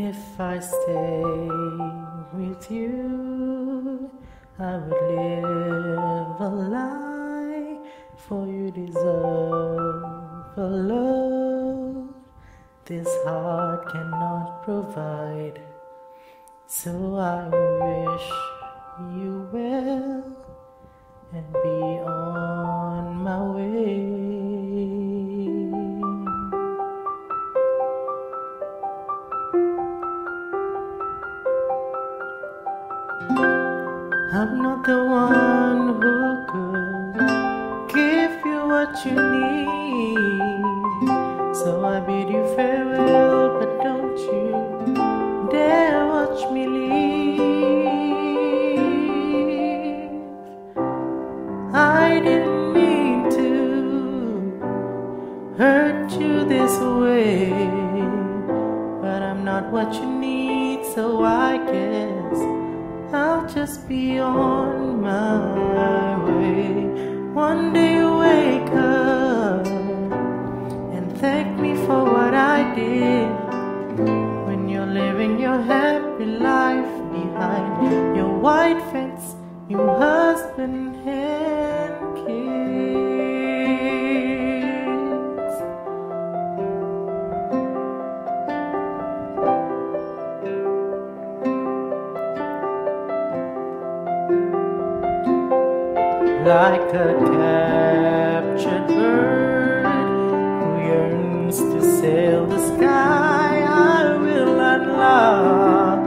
If I stay with you, I would live a lie, for you deserve a love this heart cannot provide. So I wish the one who could give you what you need. So I bid you farewell, but don't you dare watch me leave. I didn't mean to hurt you this way, but I'm not what you need, so I guess. Just be on my way. One day wake up and thank me for what I did. When you're living your happy life behind your white fence, your husband and like a captured bird who yearns to sail the sky. I will unlock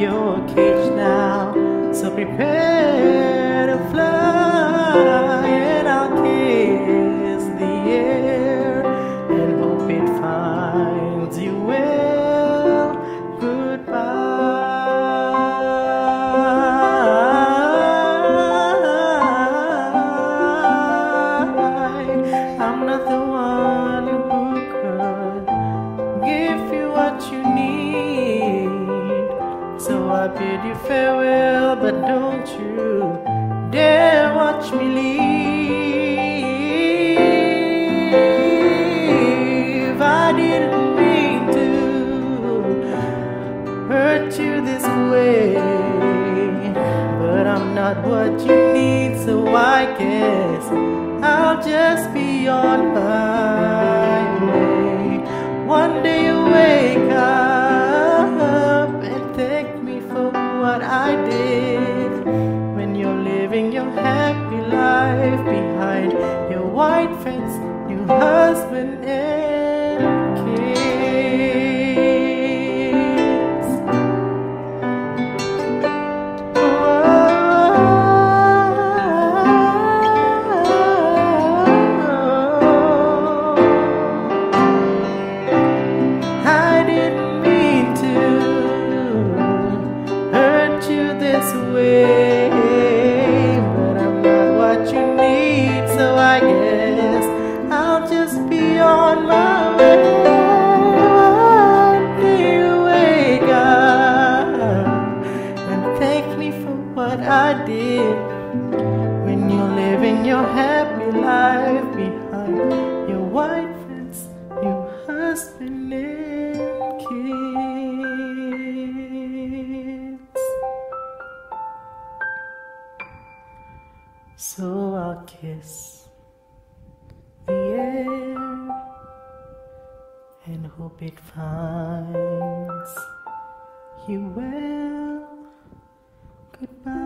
your cage now, so prepare to fly, farewell, but don't you dare watch me leave. I didn't mean to hurt you this way. But I'm not what you need, so I guess I'll just be on my white fence, your husband and kids. Oh, I didn't mean to hurt you this way, on my wake up and thank me for what I did. When you're living your happy life behind your your husband and kids. So I'll kiss the air and hope it finds you well. Goodbye.